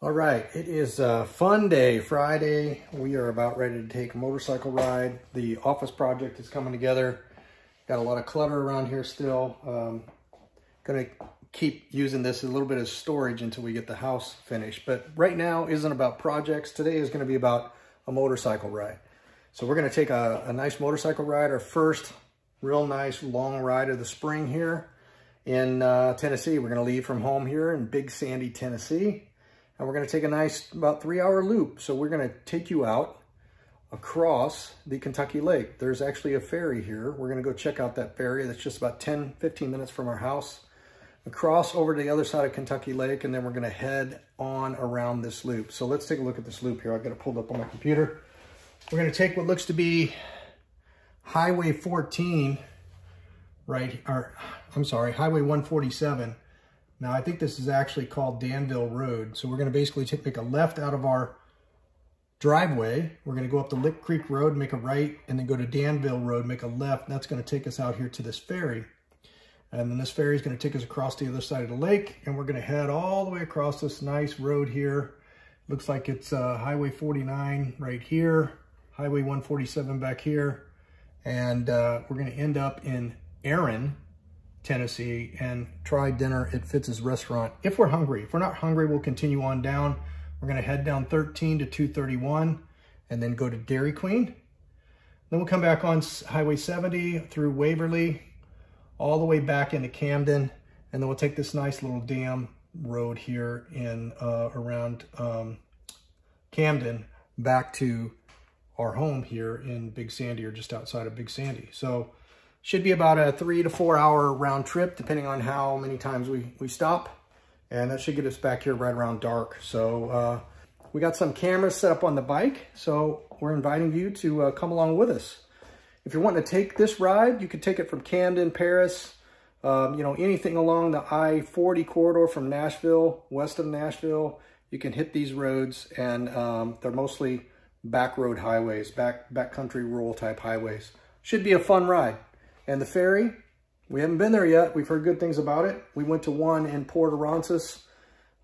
All right, it is a fun day, Friday. We are about ready to take a motorcycle ride. The office project is coming together. Got a lot of clutter around here still. Um, gonna keep using this a little bit of storage until we get the house finished. But right now isn't about projects. Today is gonna be about a motorcycle ride. So we're gonna take a, a nice motorcycle ride, our first real nice long ride of the spring here in uh, Tennessee. We're gonna leave from home here in Big Sandy, Tennessee and we're gonna take a nice about three hour loop. So we're gonna take you out across the Kentucky Lake. There's actually a ferry here. We're gonna go check out that ferry. That's just about 10, 15 minutes from our house. Across over to the other side of Kentucky Lake, and then we're gonna head on around this loop. So let's take a look at this loop here. I've got it pulled up on my computer. We're gonna take what looks to be Highway 14, right, or I'm sorry, Highway 147, now I think this is actually called Danville Road. So we're gonna basically take, make a left out of our driveway. We're gonna go up the Lick Creek Road, make a right, and then go to Danville Road, make a left. That's gonna take us out here to this ferry. And then this ferry is gonna take us across the other side of the lake, and we're gonna head all the way across this nice road here. Looks like it's uh, Highway 49 right here, Highway 147 back here, and uh, we're gonna end up in Erin, Tennessee and try dinner at Fitz's restaurant if we're hungry. If we're not hungry, we'll continue on down. We're gonna head down 13 to 231 and then go to Dairy Queen. Then we'll come back on Highway 70 through Waverly, all the way back into Camden, and then we'll take this nice little dam road here in uh, around um, Camden back to our home here in Big Sandy or just outside of Big Sandy. So should be about a three to four hour round trip, depending on how many times we, we stop. And that should get us back here right around dark. So uh, we got some cameras set up on the bike. So we're inviting you to uh, come along with us. If you're wanting to take this ride, you could take it from Camden, Paris, um, you know, anything along the I-40 corridor from Nashville, west of Nashville. You can hit these roads and um, they're mostly back road highways, back backcountry rural type highways. Should be a fun ride. And the ferry, we haven't been there yet. We've heard good things about it. We went to one in Port Aransas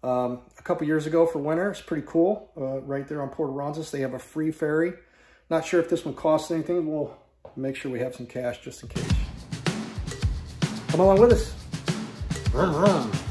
um, a couple years ago for winter. It's pretty cool. Uh, right there on Port Aransas, they have a free ferry. Not sure if this one costs anything. We'll make sure we have some cash just in case. Come along with us.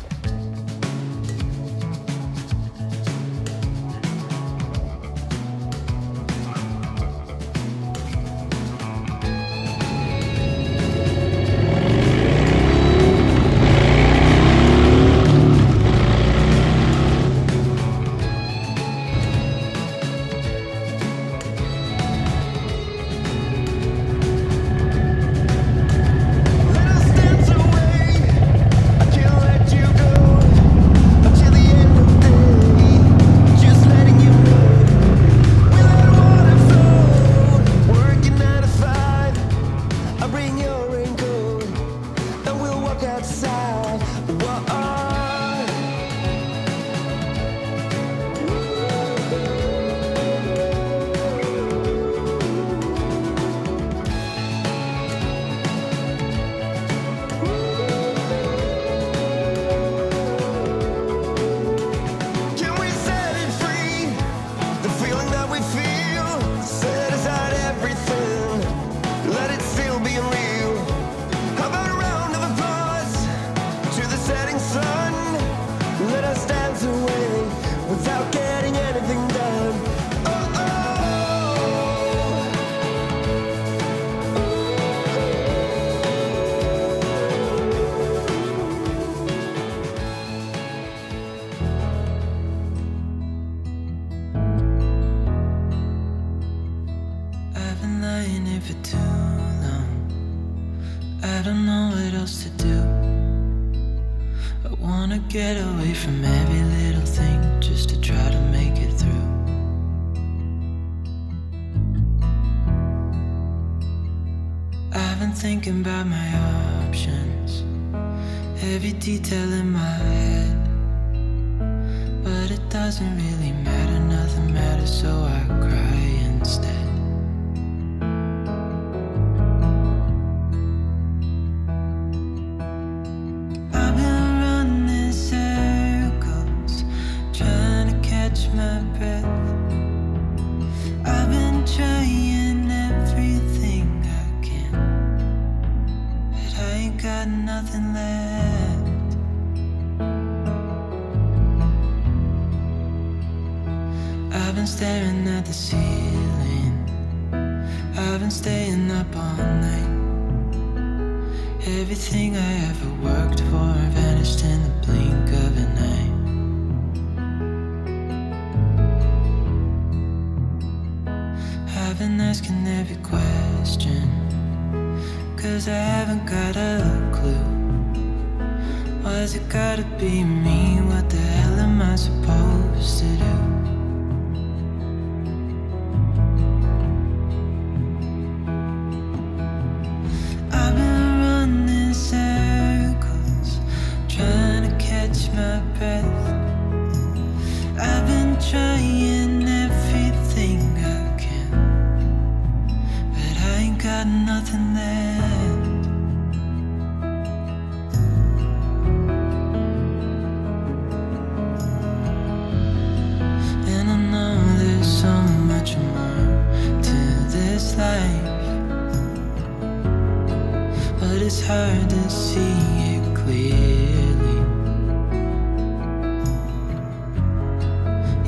got nothing left. I've been staring at the ceiling. I've been staying up all night. Everything I ever worked for vanished in the blink of an eye. I've been asking every question cause I haven't got a clue. Why's it gotta be me? What the hell am I supposed to do? It's hard to see it clearly.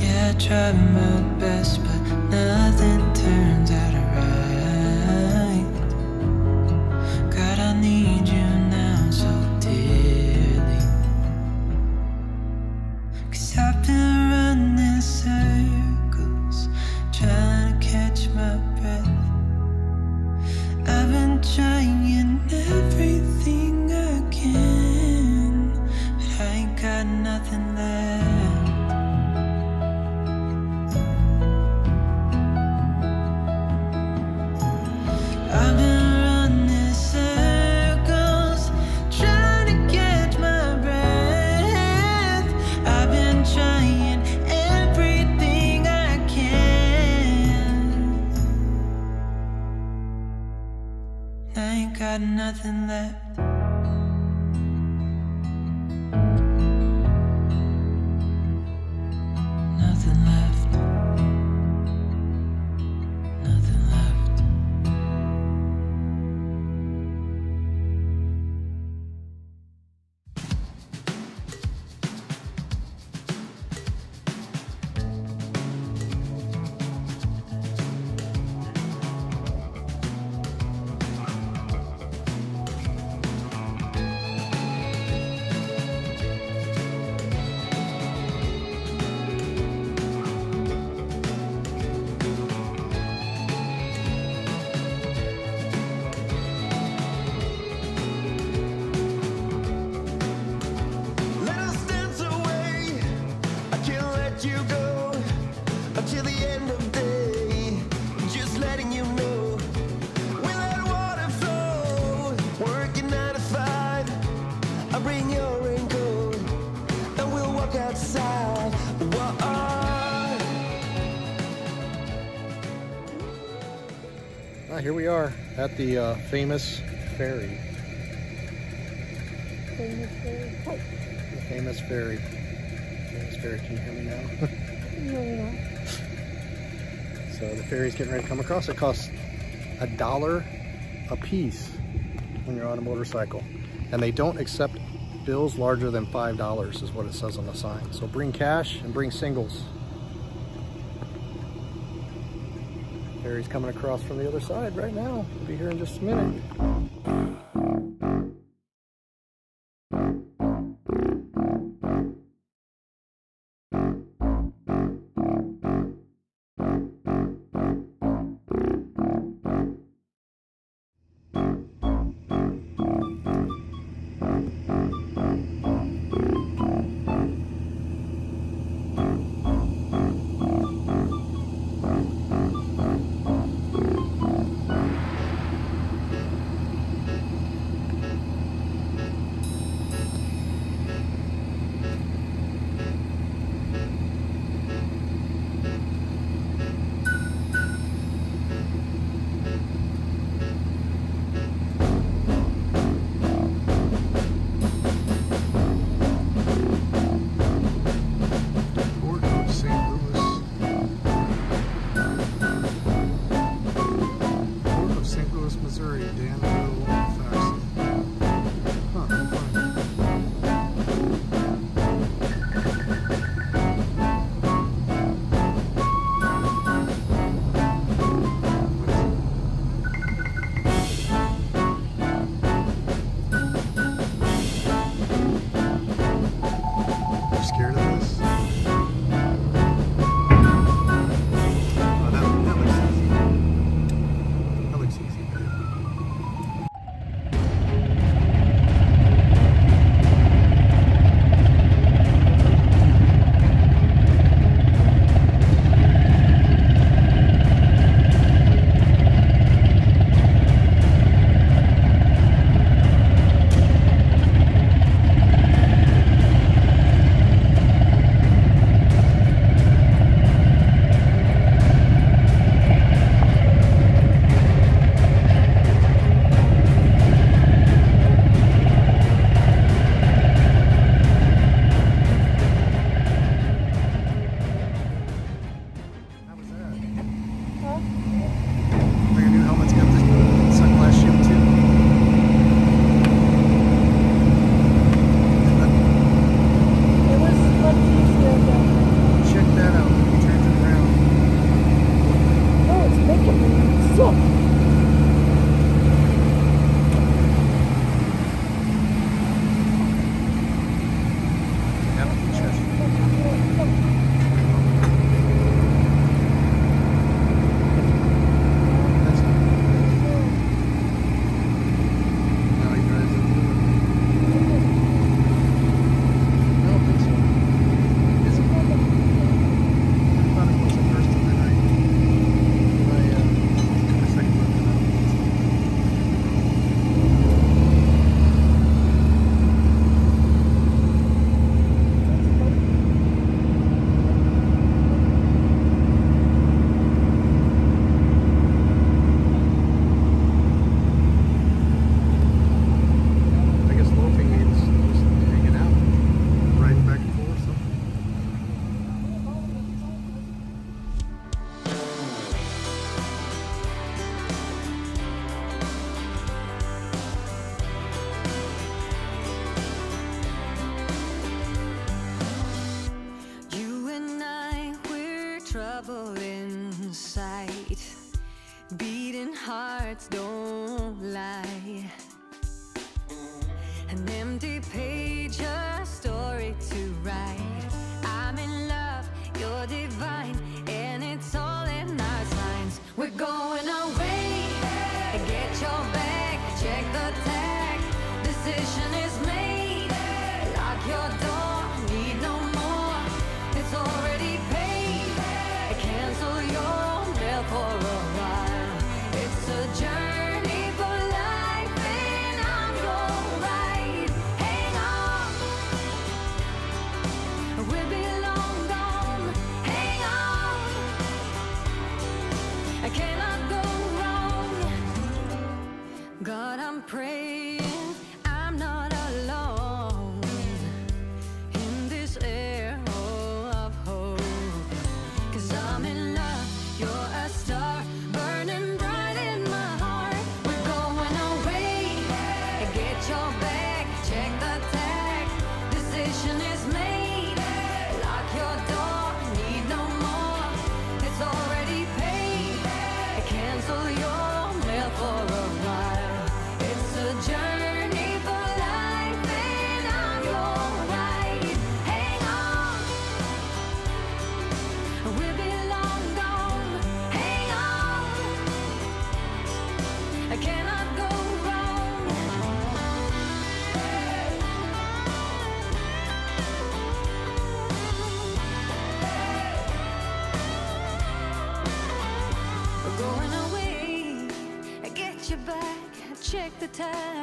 Yeah, I tried my best, but nothing turns out here we are at the uh, famous ferry. The famous ferry. Famous ferry. Can you hear me now? No. so the ferry's getting ready to come across. It costs a dollar a piece when you're on a motorcycle. And they don't accept bills larger than five dollars is what it says on the sign. So bring cash and bring singles. Ferry's coming across from the other side right now. We'll be here in just a minute. lights, do water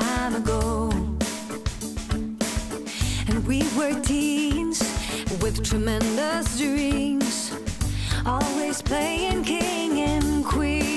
time ago. And we were teens with tremendous dreams, always playing king and queen.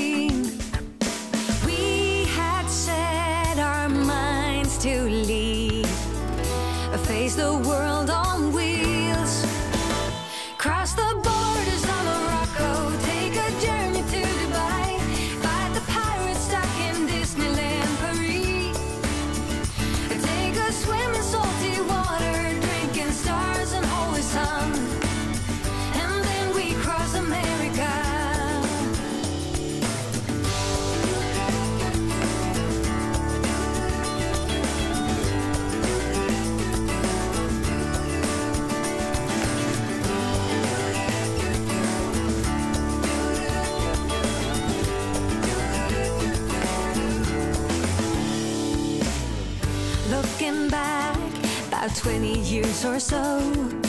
20 years or so.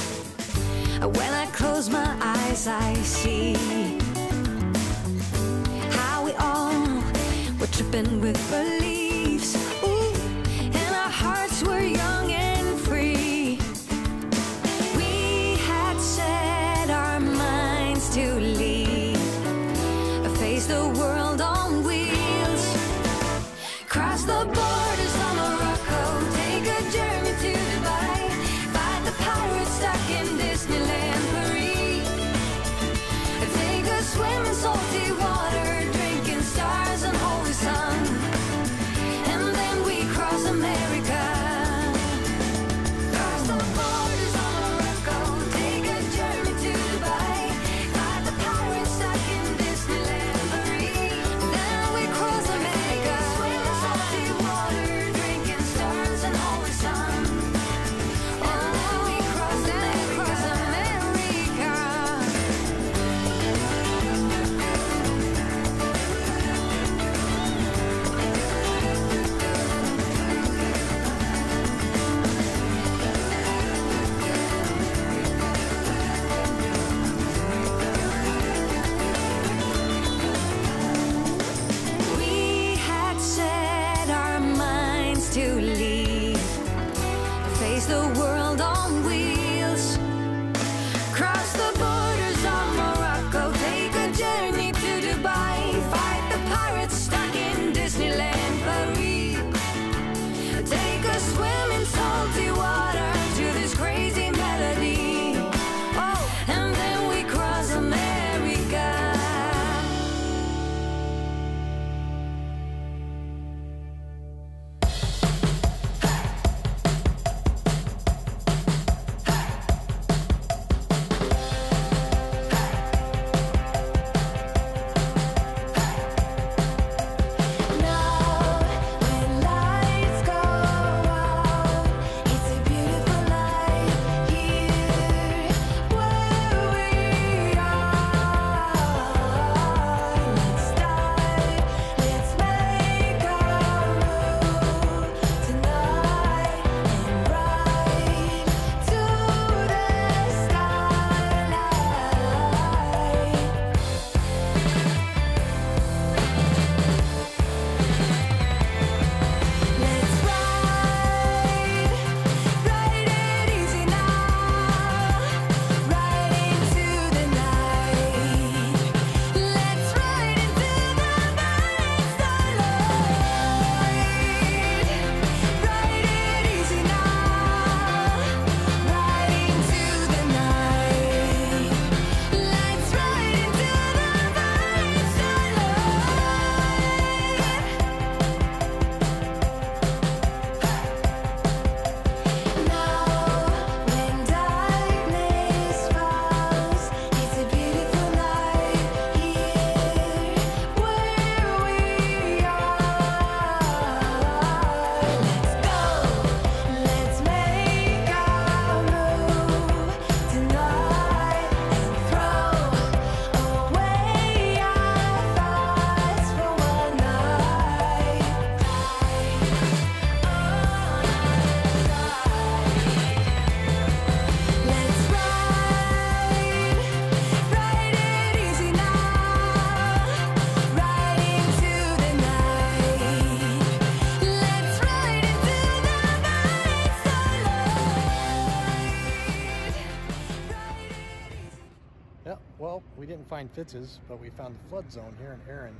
we didn't find Fitz's, but we found the flood zone here in Erin.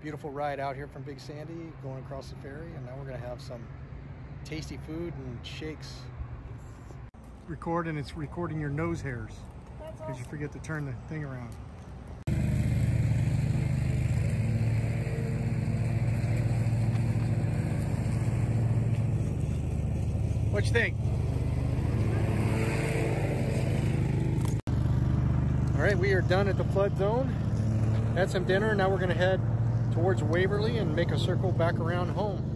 Beautiful ride out here from Big Sandy, going across the ferry, and now we're gonna have some tasty food and shakes. Record and it's recording your nose hairs because awesome. you forget to turn the thing around. What you think? right, we are done at the flood zone. Had some dinner, now we're gonna head towards Waverly and make a circle back around home.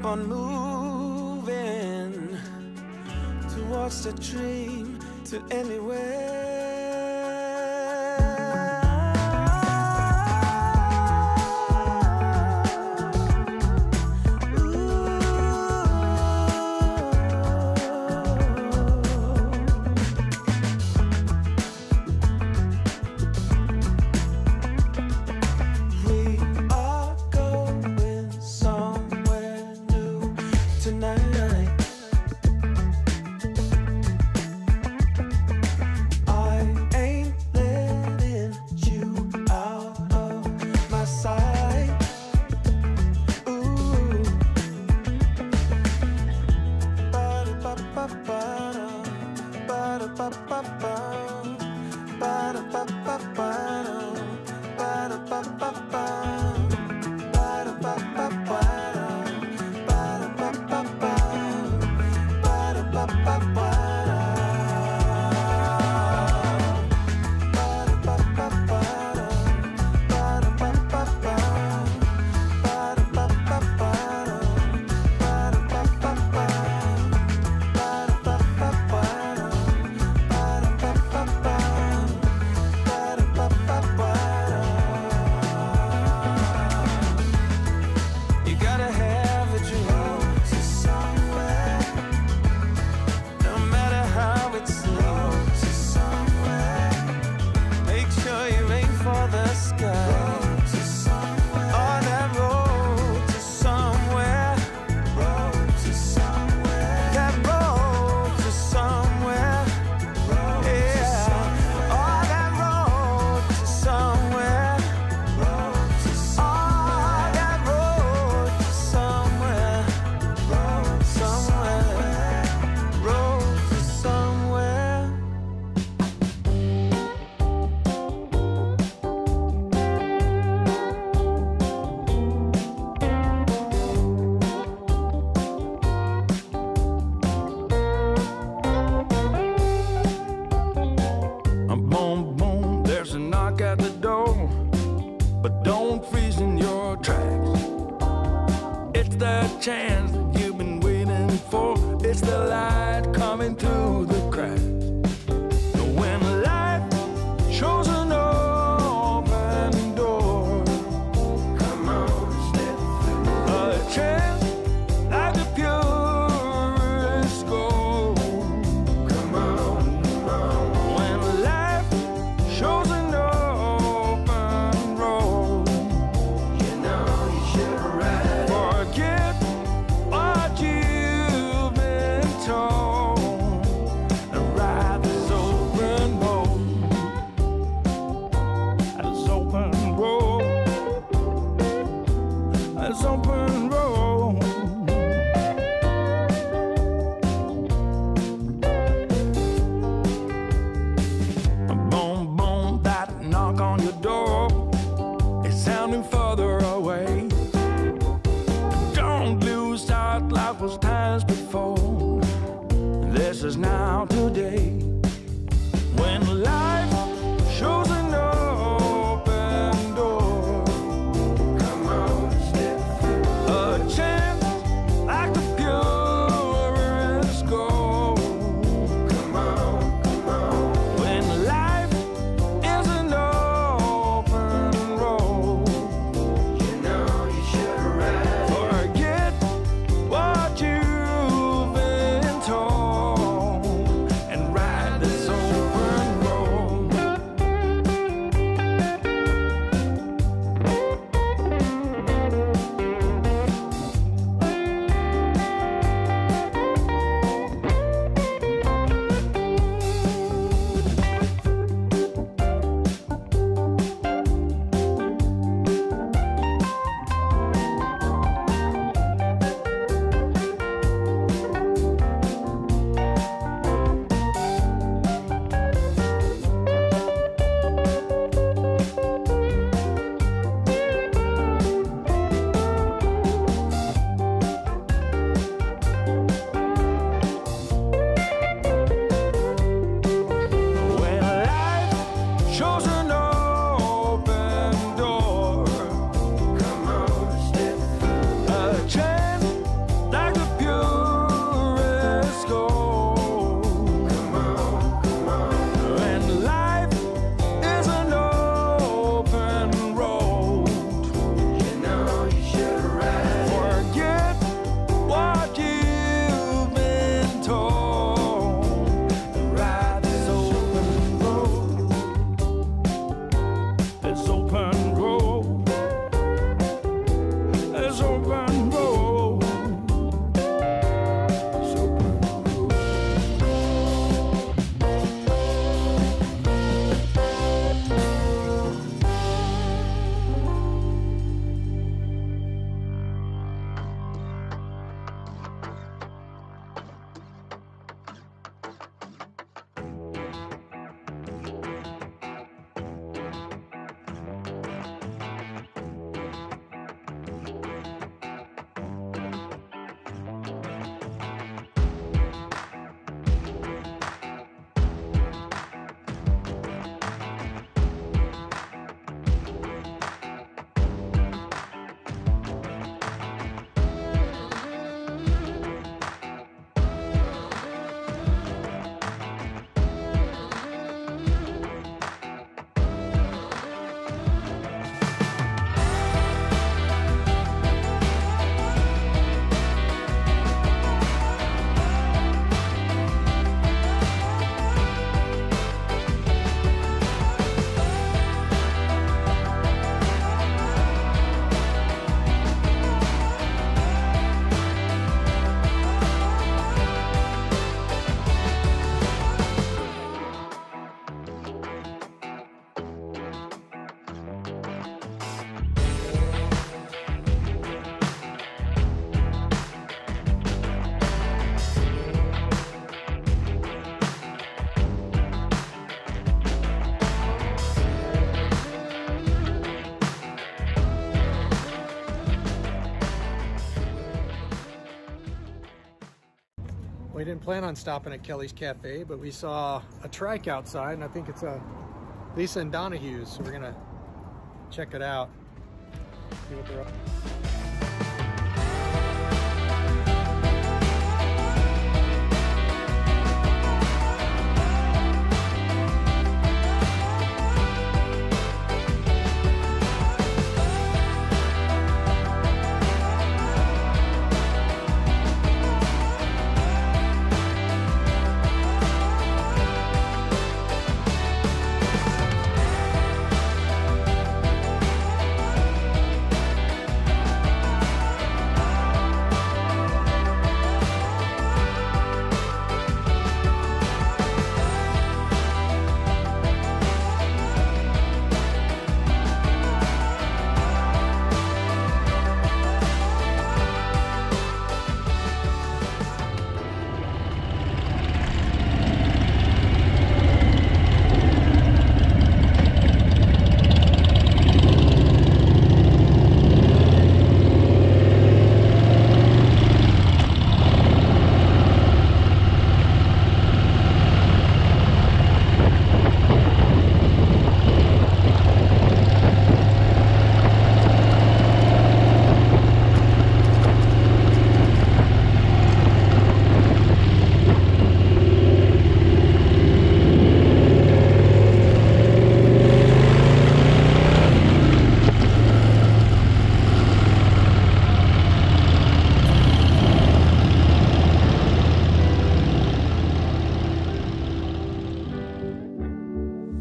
Keep on moving plan on stopping at Kelly's Cafe, but we saw a trike outside, and I think it's a Lisa and Donahue's, so we're gonna check it out. See what they're up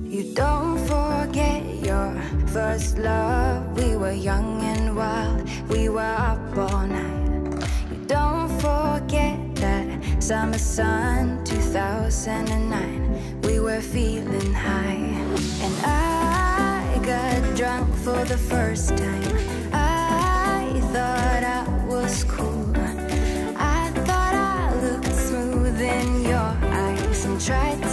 You don't forget your first love. We were young and wild, we were up all night. You don't forget that summer sun 2009. We were feeling high, and I got drunk for the first time. I thought I was cool, I thought I looked smooth in your eyes and tried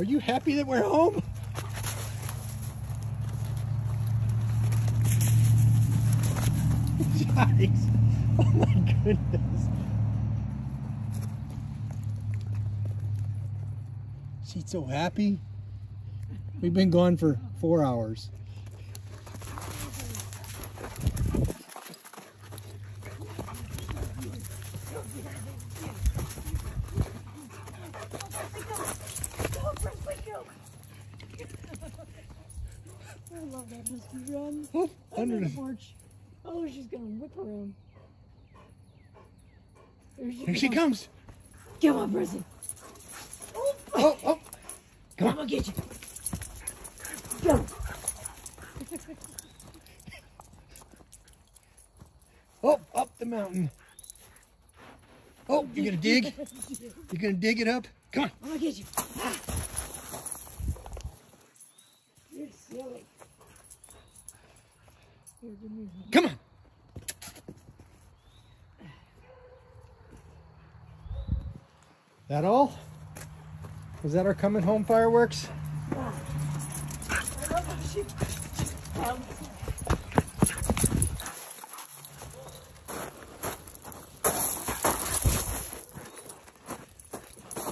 Are you happy that we're home? Yikes. Oh my goodness. She's so happy. We've been gone for four hours. I love that Husky run. Oh, Under under the porch. Oh, she's gonna whip around. There she, here she comes. Come on, Prissy. Oh, Oh, oh. Come I'm on. gonna get you. Go. Oh, up the mountain. Oh, you're gonna dig? You're gonna dig it up? Come on. I'm gonna get you. Ah. You're silly. Come on. That all? Was that our coming home fireworks?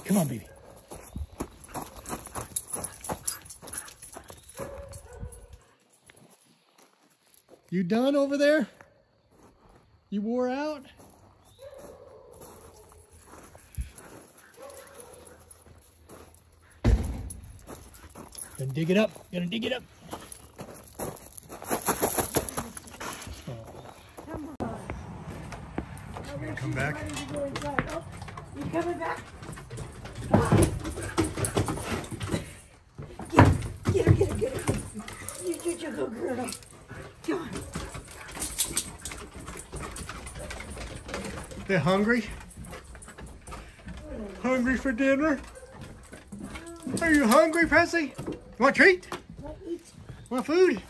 Come on, baby. You done over there? You wore out? Gonna dig it up. Gonna dig it up. Oh. Gonna come back. Ready to go inside. Oh, you coming back? Get, get her, get her, get her. You, you, you go, girl. Come on. They hungry? Hungry for dinner? Are you hungry, Pressy? Want a treat? Want food?